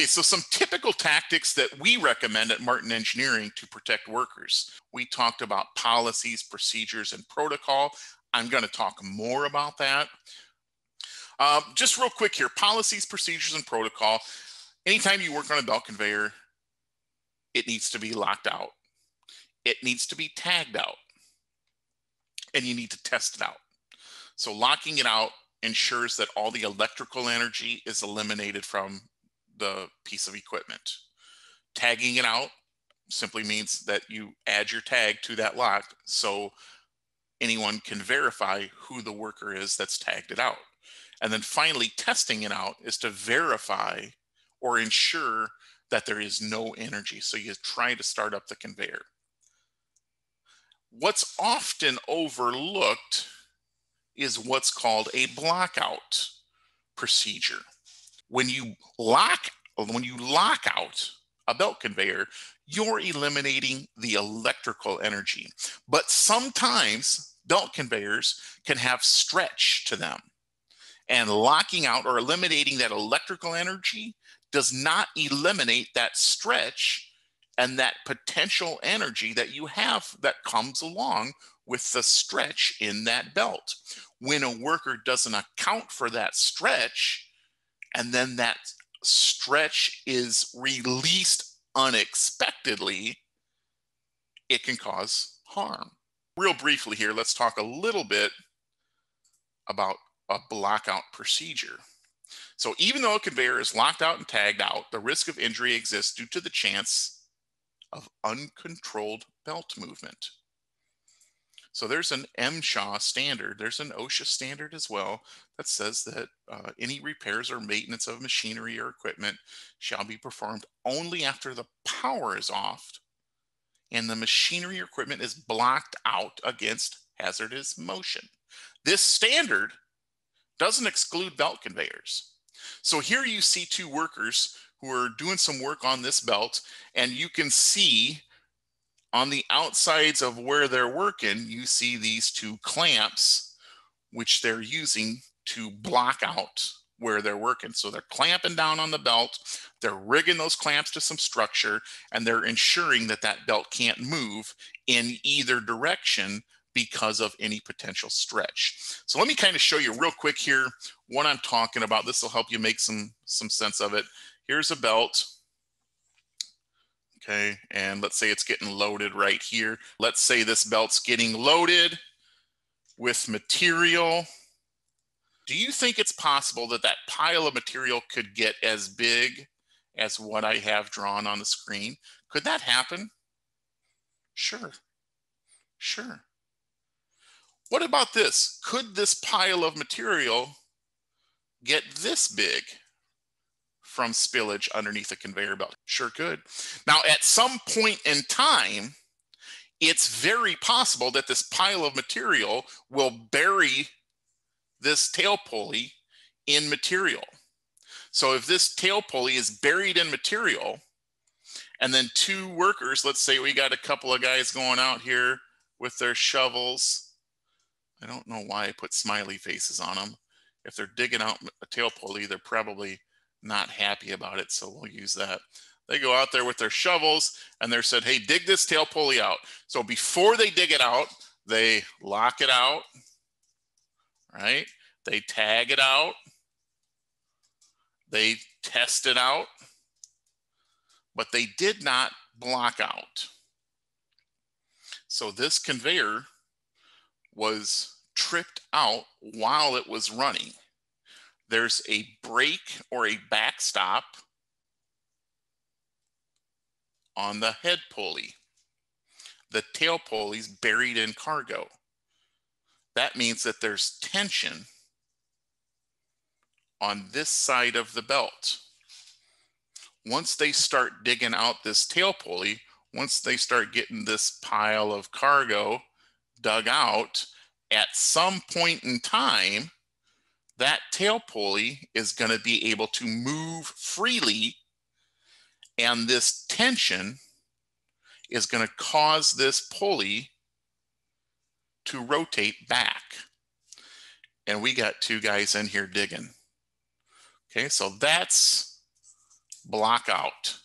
Okay, so some typical tactics that we recommend at Martin Engineering to protect workers. We talked about policies, procedures, and protocol. I'm going to talk more about that. Um, just real quick here, policies, procedures, and protocol. Anytime you work on a belt conveyor, it needs to be locked out. It needs to be tagged out. And you need to test it out. So locking it out ensures that all the electrical energy is eliminated from the piece of equipment. Tagging it out simply means that you add your tag to that lock so anyone can verify who the worker is that's tagged it out. And then finally, testing it out is to verify or ensure that there is no energy. So you try to start up the conveyor. What's often overlooked is what's called a blockout procedure. When you lock when you lock out a belt conveyor, you're eliminating the electrical energy. But sometimes belt conveyors can have stretch to them. And locking out or eliminating that electrical energy does not eliminate that stretch and that potential energy that you have that comes along with the stretch in that belt. When a worker doesn't account for that stretch, and then that stretch is released unexpectedly, it can cause harm. Real briefly here, let's talk a little bit about a blockout procedure. So even though a conveyor is locked out and tagged out, the risk of injury exists due to the chance of uncontrolled belt movement. So there's an MSHA standard. There's an OSHA standard as well that says that uh, any repairs or maintenance of machinery or equipment shall be performed only after the power is off and the machinery or equipment is blocked out against hazardous motion. This standard doesn't exclude belt conveyors. So here you see two workers who are doing some work on this belt and you can see on the outsides of where they're working, you see these two clamps, which they're using to block out where they're working. So they're clamping down on the belt, they're rigging those clamps to some structure, and they're ensuring that that belt can't move in either direction because of any potential stretch. So let me kind of show you real quick here what I'm talking about. This will help you make some, some sense of it. Here's a belt okay? And let's say it's getting loaded right here. Let's say this belt's getting loaded with material. Do you think it's possible that that pile of material could get as big as what I have drawn on the screen? Could that happen? Sure, sure. What about this? Could this pile of material get this big? From spillage underneath a conveyor belt. Sure could. Now, at some point in time, it's very possible that this pile of material will bury this tail pulley in material. So if this tail pulley is buried in material, and then two workers, let's say we got a couple of guys going out here with their shovels. I don't know why I put smiley faces on them. If they're digging out a tail pulley, they're probably not happy about it. So we'll use that. They go out there with their shovels and they're said, hey, dig this tail pulley out. So before they dig it out, they lock it out, right? They tag it out. They test it out, but they did not block out. So this conveyor was tripped out while it was running there's a brake or a backstop on the head pulley. The tail pulley's buried in cargo. That means that there's tension on this side of the belt. Once they start digging out this tail pulley, once they start getting this pile of cargo dug out, at some point in time, that tail pulley is going to be able to move freely. And this tension is going to cause this pulley to rotate back. And we got two guys in here digging. Okay, so that's block out